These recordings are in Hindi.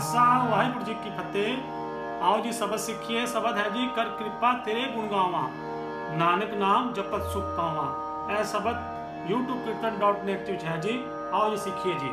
खालसा वाहेगुरु जी की फतेह। आओ जी सबद सीखिए सबद है जी, कर कृपा तेरे गुण गावा। नानक नाम जपत सुख पावा। ए सबद यूट्यूब कीर्तन डॉट नेट है जी। आओ जी, सीखिए जी।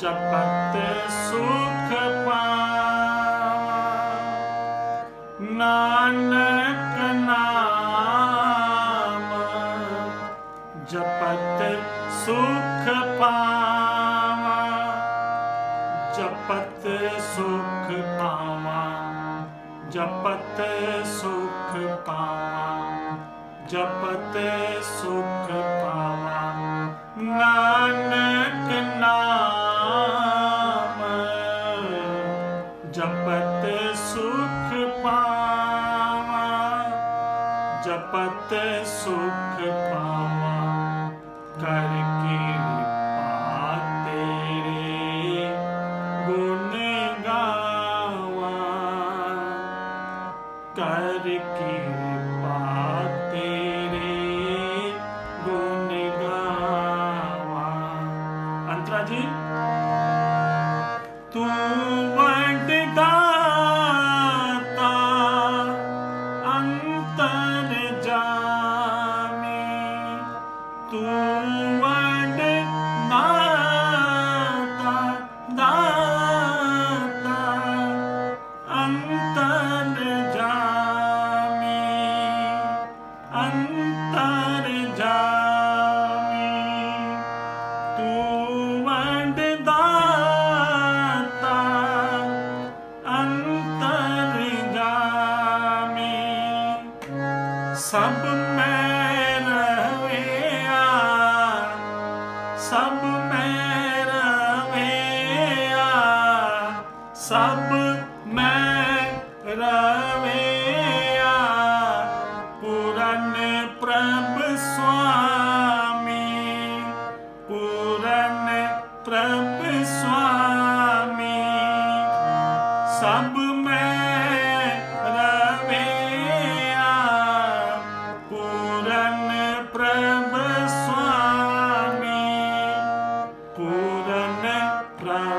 चपत सुख पावा नानक नाम जपत सुख पावा जपत सुख पावा जपत सुख पावा जपत सुख पावा ना जपत सुख पावा जपत सुख पावा करे जा तु सब मैं रवेया सब मैं रवेया पूरन प्रभ स्वामी पूरन प्रभ स्वामी सब मैं right